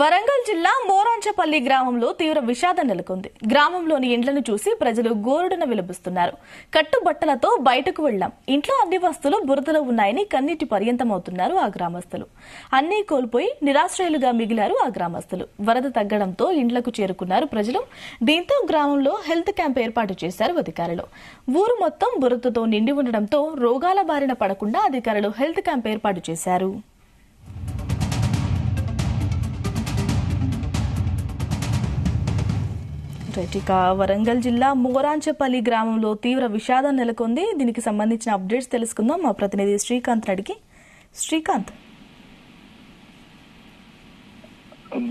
వరంగల్ జిల్లా మోరాంచపల్లి గ్రామంలో తీవ్ర విషాదం నెలకొంది. గ్రామంలోని ఇండ్లను చూసి ప్రజలు గోరుడున విలపిస్తున్నారు కట్టుబట్టలతో బయటకు వెళ్ళాం. ఇంట్లో అన్ని వస్తువులు బురదలో ఉన్నాయని కన్నీటి పర్యంతమవుతున్నారు ఆ గ్రామస్తులు. అన్నీ కోల్పోయి నిరాశ్రయులుగా మిగిలారు ఆ గ్రామస్తులు. వరద తగ్గడంతో ఇండ్లకు చేరుకున్నారు ప్రజలు. దీంతో గ్రామంలో హెల్త్ క్యాంప్ ఏర్పాటు చేశారు అధికారులు. ఊరు మొత్తం బురదతో నిండి ఉండడంతో రోగాల బారిన పడకుండా అధికారులు హెల్త్ క్యాంప్ ఏర్పాటు చేశారు. రైటిక వరంగల్ జిల్లా మోరాంచపల్లి గ్రామంలో తీవ్ర విషాదం నెలకొంది. దీనికి సంబంధించిన అప్డేట్స్ తెలుసుకుందాం. మా ప్రతినిధి శ్రీకాంత్ అడిగి శ్రీకాంత్.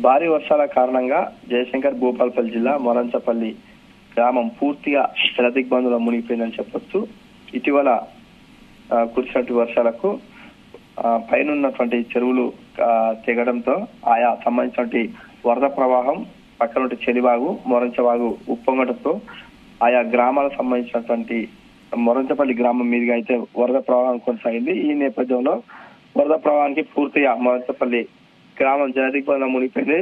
భారీ వర్షాల కారణంగా జయశంకర్ భూపాల్పల్లి జిల్లా మొరంచపల్లి గ్రామం పూర్తిగా జలదిగ్బంధంలో మునిగిపోయిందని చెప్పొచ్చు. ఇటీవల కురిసినటువంటి వర్షాలకు ఆ, పైన ఉన్నటువంటి చెరువులు తెగడంతో ఆయా సంబంధించినటువంటి వరద ప్రవాహం పక్కన ఉంటే చెలివాగు మొరంచవాగు ఉప్పొంగటతో ఆయా గ్రామాలకు సంబంధించినటువంటి మొరంచపల్లి గ్రామం మీదుగా అయితే వరద ప్రవాహం కొనసాగింది. ఈ నేపథ్యంలో వరద ప్రవాహానికి పూర్తిగా మొరంచపల్లి గ్రామం జలదిగ్బంధం మునిగిపోయింది.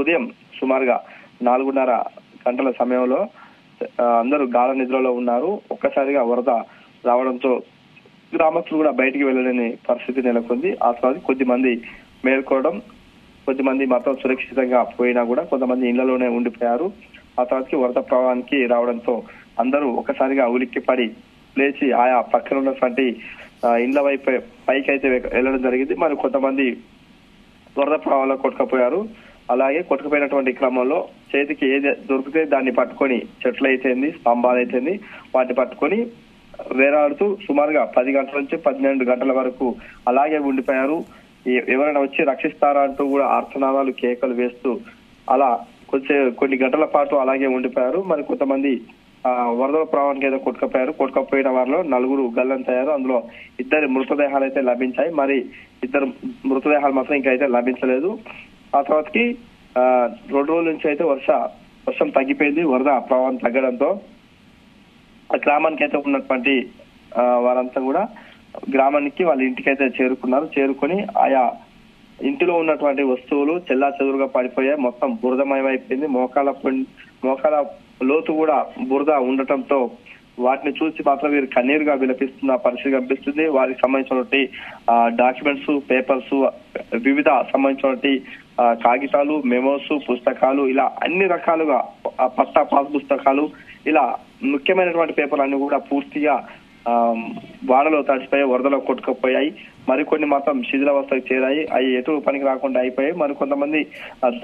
ఉదయం సుమారుగా నాలుగున్నర గంటల సమయంలో అందరూ గాఢ నిద్రలో ఉన్నారు. ఒక్కసారిగా వరద రావడంతో గ్రామస్తులు కూడా బయటికి వెళ్ళలేని పరిస్థితి నెలకొంది. ఆ తర్వాత కొద్ది మంది మేల్కోవడం కొద్దిమంది మాత్రం సురక్షితంగా పోయినా కూడా కొంతమంది ఇళ్ళలోనే ఉండిపోయారు. ఆ తర్వాతకి వరద ప్రవాహానికి రావడంతో అందరూ ఒకసారిగా ఉలిక్కి పడి లేచి ఆయా పక్కన ఉన్నటువంటి ఇండ్ల వైపు పైకి అయితే వెళ్ళడం జరిగింది. మరి కొంతమంది వరద ప్రవాహంలో కొట్టుకపోయారు. అలాగే కొట్టుకుపోయినటువంటి క్రమంలో చేతికి ఏది దొరికితే దాన్ని పట్టుకొని చెట్లు అయితేంది స్తంభాలు అయితేంది వాటిని పట్టుకొని వేరాడుతూ సుమారుగా పది గంటల నుంచి పన్నెండు గంటల వరకు అలాగే ఉండిపోయారు. ఎవరైనా వచ్చి రక్షిస్తారా అంటూ కూడా ఆర్తనాదాలు కేకలు వేస్తూ అలా కొంచెం కొన్ని గంటల పాటు అలాగే ఉండిపోయారు. మరి కొంతమంది వరదల ప్రవాహానికి ఏదో కొట్టుకపోయారు. కొట్టుకపోయిన వారిలో నలుగురు గల్లంతయ్యారు అందులో ఇద్దరు మృతదేహాలు అయితే లభించాయి. మరి ఇద్దరు మృతదేహాలు మాత్రం ఇంకా అయితే లభించలేదు. ఆ తర్వాతకి రెండు రోజుల నుంచి అయితే వర్ష వర్షం తగ్గిపోయింది. వరద ప్రవాహం తగ్గడంతో ఆ గ్రామానికి అయితే ఉన్నటువంటి వారంతా కూడా గ్రామానికి వాళ్ళ ఇంటికి అయితే చేరుకున్నారు. చేరుకొని ఆయా ఇంటిలో ఉన్నటువంటి వస్తువులు చెల్లా చెదురుగా పడిపోయాయి మొత్తం బురదమయమైపోయింది మోకాల మోకాల లోతు కూడా బురద ఉండటంతో వాటిని చూసి మాత్రం వీరు కన్నీరుగా విలపిస్తున్న పరిస్థితి కనిపిస్తుంది. వారికి సంబంధించినటువంటి డాక్యుమెంట్స్ పేపర్స్ వివిధ సంబంధించినటువంటి కాగితాలు మెమోస్ పుస్తకాలు ఇలా అన్ని రకాలుగా ఆ, పట్టా పాస్ పుస్తకాలు ఇలా ముఖ్యమైనటువంటి పేపర్లు అన్ని కూడా పూర్తిగా వానలో తడిసిపోయి వరదలో కొట్టుకుపోయాయి మరికొన్ని మాత్రం శిథిలావస్థకు చేరాయి. అవి ఎటు పనికి రాకుండా అయిపోయాయి. మరి కొంతమంది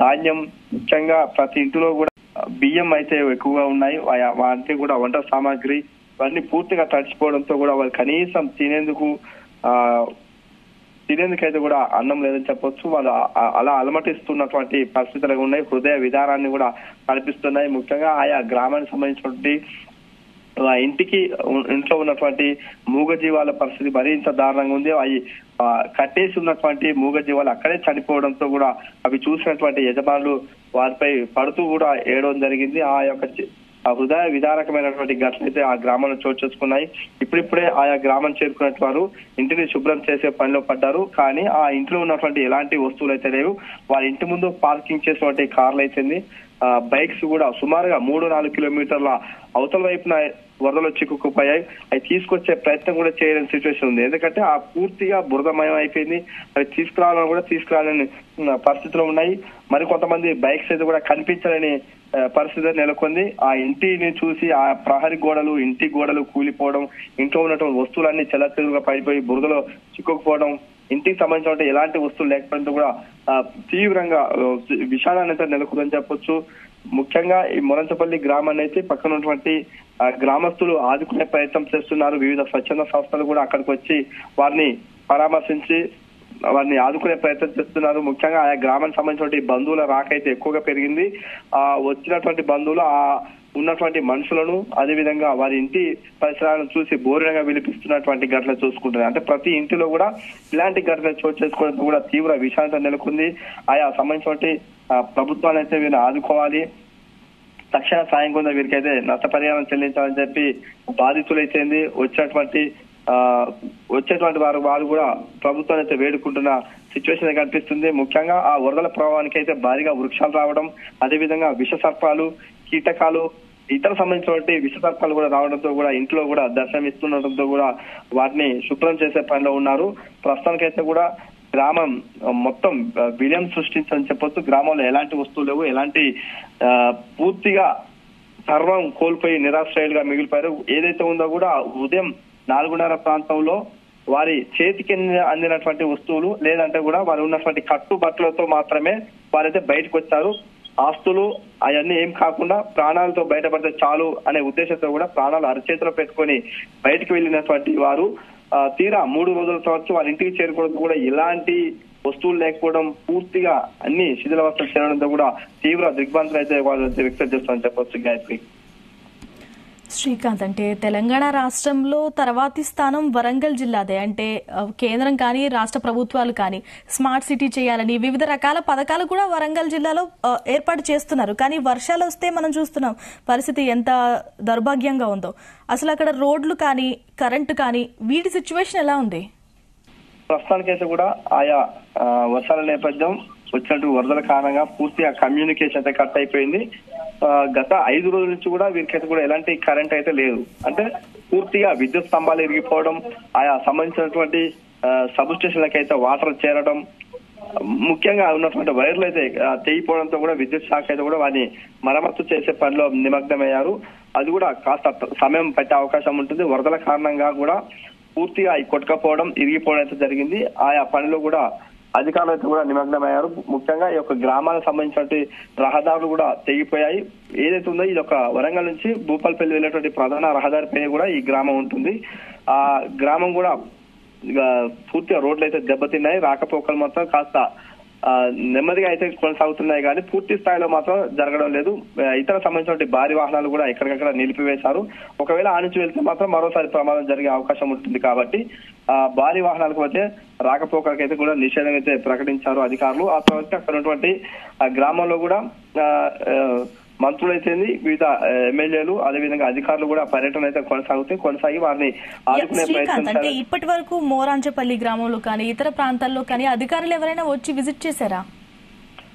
ధాన్యం ముఖ్యంగా ప్రతి ఇంటిలో కూడా బియ్యం అయితే ఎక్కువగా ఉన్నాయి. వాటి కూడా వంట సామాగ్రి ఇవన్నీ పూర్తిగా తడిచిపోవడంతో కూడా వాళ్ళు కనీసం తినేందుకు ఆ తినేందుకైతే కూడా అన్నం లేదని చెప్పొచ్చు. వాళ్ళు అలా అలమటిస్తున్నటువంటి పరిస్థితులు ఉన్నాయి. హృదయ విధానాన్ని కూడా కనిపిస్తున్నాయి ముఖ్యంగా ఆయా గ్రామానికి సంబంధించినటువంటి ఆ ఇంటికి ఇంట్లో ఉన్నటువంటి మూగజీవాల పరిస్థితి మరింత దారుణంగా ఉంది. అవి కట్టేసి ఉన్నటువంటి మూగజీవాలు అక్కడే చనిపోవడంతో కూడా అవి చూసినటువంటి యజమానులు వారిపై పడుతూ కూడా ఏడవడం జరిగింది. ఆ యొక్క ఆ హృదయ విదారకమైనటువంటి ఘటనలు ఆ గ్రామంలో చోటు చేసుకున్నాయి. ఇప్పుడిప్పుడే ఆయా గ్రామం చేరుకున్నట్టు వారు ఇంటిని శుభ్రం చేసే పనిలో పడ్డారు. కానీ ఆ ఇంట్లో ఉన్నటువంటి ఎలాంటి వస్తువులు అయితే లేవు. వారి ఇంటి ముందు పార్కింగ్ చేసినటువంటి కార్లు అయితేంది బైక్స్ కూడా సుమారుగా మూడు నాలుగు కిలోమీటర్ల అవతల వైపున వరదలో చిక్కుకుపోయాయి. అవి తీసుకొచ్చే ప్రయత్నం కూడా చేయలేని సిచ్యువేషన్ ఉంది. ఎందుకంటే ఆ పూర్తిగా బురదమయం అయిపోయింది. అవి తీసుకురావాలని కూడా తీసుకురావాలని పరిస్థితులు ఉన్నాయి. మరి కొంతమంది బైక్స్ అయితే కూడా కనిపించలేని పరిస్థితి నెలకొంది. ఆ ఇంటిని చూసి ఆ ప్రహరి గోడలు ఇంటి గోడలు కూలిపోవడం ఇంట్లో ఉన్నటువంటి వస్తువులన్నీ చెల్లచెదురుగా పడిపోయి బురదలో చిక్కుకుపోవడం ఇంటికి సంబంధించిన ఎలాంటి వస్తువులు లేకపోవడంతో కూడా తీవ్రంగా విషాదాన్ని అయితే నెలకొందని చెప్పొచ్చు. ముఖ్యంగా ఈ మొరంచపల్లి గ్రామాన్ని అయితే పక్కన ఉన్నటువంటి గ్రామస్తులు ఆదుకునే ప్రయత్నం చేస్తున్నారు. వివిధ స్వచ్ఛంద సంస్థలు కూడా అక్కడికి వచ్చి వారిని పరామర్శించి వారిని ఆదుకునే ప్రయత్నం చేస్తున్నారు. ముఖ్యంగా ఆయా గ్రామానికి సంబంధించినటువంటి బంధువుల రాక అయితే ఎక్కువగా పెరిగింది. ఆ వచ్చినటువంటి బంధువులు ఆ ఉన్నటువంటి మనుషులను అదే విధంగా వారి ఇంటి పరిసరాలను చూసి బోరినగా విలిపిస్తున్నటువంటి ఘటనలు చూసుకుంటున్నారు అంటే ప్రతి ఇంటిలో కూడా ఇలాంటి ఘటనలు చోటు చేసుకోవడం కూడా తీవ్ర విషాంతం నెలకొంది. ఆయా సంబంధించినటువంటి ఆ, ప్రభుత్వాలు అయితే వీరిని ఆదుకోవాలి. తక్షణ సాయం కింద వీరికైతే నష్టపరిహారం చెల్లించాలని చెప్పి బాధితులైతేంది. వచ్చినటువంటి ఆ వచ్చేటువంటి వారు వారు కూడా ప్రభుత్వాన్ని అయితే వేడుకుంటున్న సిచ్యువేషన్ కనిపిస్తుంది. ముఖ్యంగా ఆ వరదల ప్రభావానికి అయితే భారీగా వృక్షాలు రావడం అదేవిధంగా విష సర్పాలు కీటకాలు ఇతర సంబంధించినటువంటి విష సర్పాలు కూడా రావడంతో కూడా ఇంట్లో కూడా దర్శనం ఇస్తుండటంతో కూడా వాటిని శుభ్రం చేసే పనిలో ఉన్నారు. ప్రస్తుతానికైతే కూడా గ్రామం మొత్తం విలయం సృష్టించని చెప్పొచ్చు. గ్రామంలో ఎలాంటి వస్తువులు లేవు. ఎలాంటి పూర్తిగా సర్వం కోల్పోయి నిరాశ్రయులుగా మిగిలిపోయారు. ఏదైతే ఉందో కూడా ఉదయం నాలుగున్నర ప్రాంతంలో వారి చేతికి అందినటువంటి వస్తువులు లేదంటే కూడా వారు ఉన్నటువంటి కట్టుబట్టలతో మాత్రమే వారైతే బయటకు వచ్చారు ఆస్తులు అవన్నీ ఏం కాకుండా ప్రాణాలతో బయటపడితే చాలు అనే ఉద్దేశంతో కూడా ప్రాణాలు అరచేతిలో పెట్టుకొని బయటకు వెళ్ళినటువంటి వారు తీరా మూడు రోజుల తర్వాత వాళ్ళ ఇంటికి చేరుకోవడంతో కూడా ఎలాంటి వస్తువులు లేకపోవడం పూర్తిగా అన్ని శిథిలావస్థలు చేరడంతో కూడా తీవ్ర దిగ్భ్రాంతులు అయితే వాళ్ళు వ్యక్తం చేస్తారని చెప్పొచ్చు గాయత్రి. శ్రీకాంత్ అంటే తెలంగాణ రాష్ట్రంలో తర్వాతి స్థానం వరంగల్ జిల్లాదే. అంటే కేంద్రం కానీ రాష్ట్ర ప్రభుత్వాలు కానీ స్మార్ట్ సిటీ చేయాలని వివిధ రకాల పథకాలు కూడా వరంగల్ జిల్లాలో ఏర్పాటు చేస్తున్నారు. కానీ వర్షాలు వస్తే మనం చూస్తున్నాం పరిస్థితి ఎంత దౌర్భాగ్యంగా ఉందో. అసలు అక్కడ రోడ్లు కానీ కరెంటు కానీ వీటి సిచ్యువేషన్ ఎలా ఉంది? ప్రస్తుతానికైతే కూడా ఆయా వర్షాల నేపథ్యం వచ్చినట్టు వరదల కారణంగా పూర్తిగా కమ్యూనికేషన్ అయితే కట్ అయిపోయింది. గత ఐదు రోజుల నుంచి కూడా వీరికైతే కూడా ఎలాంటి కరెంట్ అయితే లేదు. అంటే పూర్తిగా విద్యుత్ స్తంభాలు ఇరిగిపోవడం ఆయా సంబంధించినటువంటి సబ్ స్టేషన్లకైతే అయితే వాటర్ చేరడం ముఖ్యంగా ఉన్నటువంటి వైర్లు అయితే తెగిపోవడంతో కూడా విద్యుత్ శాఖ అయితే కూడా వారిని మరమ్మతు చేసే పనిలో నిమగ్నమయ్యారు. అది కూడా కాస్త సమయం పట్టే అవకాశం ఉంటుంది. వరదల కారణంగా కూడా పూర్తిగా కొట్టుకపోవడం ఇరిగిపోవడం అయితే జరిగింది. ఆయా పనిలో కూడా అధికారులు అయితే కూడా నిమగ్నమయ్యారు ముఖ్యంగా ఈ యొక్క గ్రామాలకు సంబంధించినటువంటి రహదారులు కూడా తెగిపోయాయి. ఏదైతే ఉందో ఇది ఒక వరంగల్ నుంచి భూపాల్పల్లి వెళ్ళేటువంటి ప్రధాన రహదారి పైన కూడా ఈ గ్రామం ఉంటుంది. ఆ గ్రామం కూడా ఇక పూర్తిగా రోడ్లు అయితే దెబ్బతిన్నాయి. రాకపోకలు మాత్రం కాస్త నెమ్మదిగా అయితే కొనసాగుతున్నాయి కానీ పూర్తి స్థాయిలో మాత్రం జరగడం లేదు. ఇతర సంబంధించిన భారీ వాహనాలు కూడా ఎక్కడికక్కడ నిలిపివేశారు. ఒకవేళ ఆ నుంచి వెళ్తే మాత్రం మరోసారి ప్రమాదం జరిగే అవకాశం ఉంటుంది కాబట్టి ఆ భారీ వాహనాలకు అయితే రాకపోకలకు అయితే కూడా నిషేధం అయితే ప్రకటించారు అధికారులు. ఆ తర్వాత అక్కడ ఉన్నటువంటి గ్రామంలో కూడా మంత్రులైతేంది వివిధ ఎమ్మెల్యేలు అదేవిధంగా అధికారులు కూడా పర్యటన అయితే కొనసాగుతాయి కొనసాగి వారిని ఆదుకునే ప్రయత్నం శ్రీకాంత్ అంటే. ఇప్పటి వరకు మోరాంచపల్లి గ్రామంలో కానీ ఇతర ప్రాంతాల్లో కానీ అధికారులు ఎవరైనా వచ్చి విజిట్ చేశారా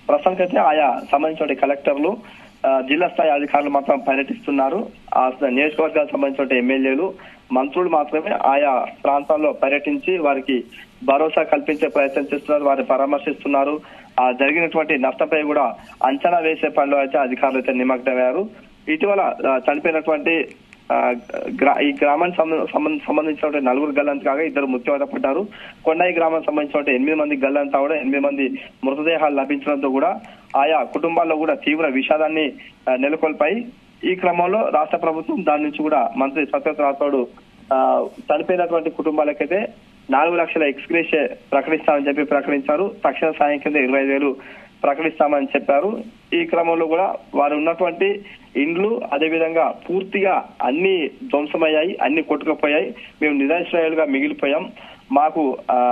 ప్రస్తుతానికైతే ఆయా సంబంధించిన కలెక్టర్లు జిల్లా స్థాయి అధికారులు మాత్రం పర్యటిస్తున్నారు. ఆ నియోజకవర్గాలకు సంబంధించిన ఎమ్మెల్యేలు మంత్రులు మాత్రమే ఆయా ప్రాంతాల్లో పర్యటించి వారికి భరోసా కల్పించే ప్రయత్నం చేస్తున్నారు వారిని పరామర్శిస్తున్నారు. ఆ జరిగినటువంటి నష్టంపై కూడా అంచనా వేసే పనిలో అయితే అధికారులు అయితే నిమగ్నమయ్యారు. ఇటీవల చనిపోయినటువంటి ఈ గ్రామానికి సంబంధ- సంబంధించినటువంటి నలుగురు గల్లంతు కాగా ఇద్దరు మృత్యువాత పడ్డారు. కొండాయి గ్రామానికి సంబంధించిన ఎనిమిది మంది గల్లంతా కూడా ఎనిమిది మంది మృతదేహాలు లభించడంతో కూడా ఆయా కుటుంబాల్లో కూడా తీవ్ర విషాదాన్ని నెలకొల్పాయి. ఈ క్రమంలో రాష్ట్ర ప్రభుత్వం దాని నుంచి కూడా మంత్రి సత్యవతి రాథోడ్ చనిపోయినటువంటి కుటుంబాలకైతే నాలుగు లక్షల ఎక్స్గ్రేషే ప్రకటిస్తామని చెప్పి ప్రకటించారు. తక్షణ సాయం కింద ఇరవై ఐదు వేలు ప్రకటిస్తామని చెప్పారు. ఈ క్రమంలో కూడా వారు ఉన్నటువంటి ఇండ్లు అదేవిధంగా పూర్తిగా అన్ని ధ్వంసమయ్యాయి అన్ని కొట్టుకుపోయాయి. మేము నిరాశ్రయాలుగా మిగిలిపోయాం. మాకు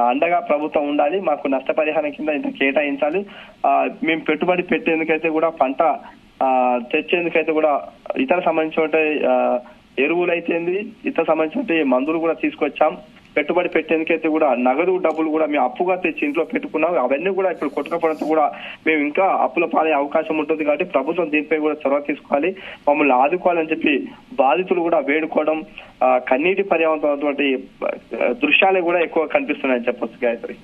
అండగా ప్రభుత్వం ఉండాలి మాకు నష్టపరిహారం కింద ఇంత కేటాయించాలి. ఆ, మేము పెట్టుబడి పెట్టేందుకైతే కూడా పంట ఆ, తెచ్చేందుకైతే కూడా ఇతర సంబంధించిన ఎరువులు అయితేంది ఇతర సంబంధించిన మందులు కూడా తీసుకొచ్చాం. పెట్టుబడి పెట్టేందుకైతే కూడా నగదు డబ్బులు కూడా మేము అప్పుగా తెచ్చి ఇంట్లో పెట్టుకున్నాం. అవన్నీ కూడా ఇప్పుడు కొట్టుకపోవడంతో కూడా మేము ఇంకా అప్పుల పాలే అవకాశం ఉంటుంది కాబట్టి ప్రభుత్వం దీనిపై కూడా చొరవ తీసుకోవాలి. మమ్మల్ని ఆదుకోవాలని చెప్పి బాధితులు కూడా వేడుకోవడం కన్నీటి పర్యావరణం దృశ్యాలే కూడా ఎక్కువ కనిపిస్తున్నాయని చెప్పొచ్చు గాయత్రి.